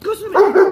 Gözünü.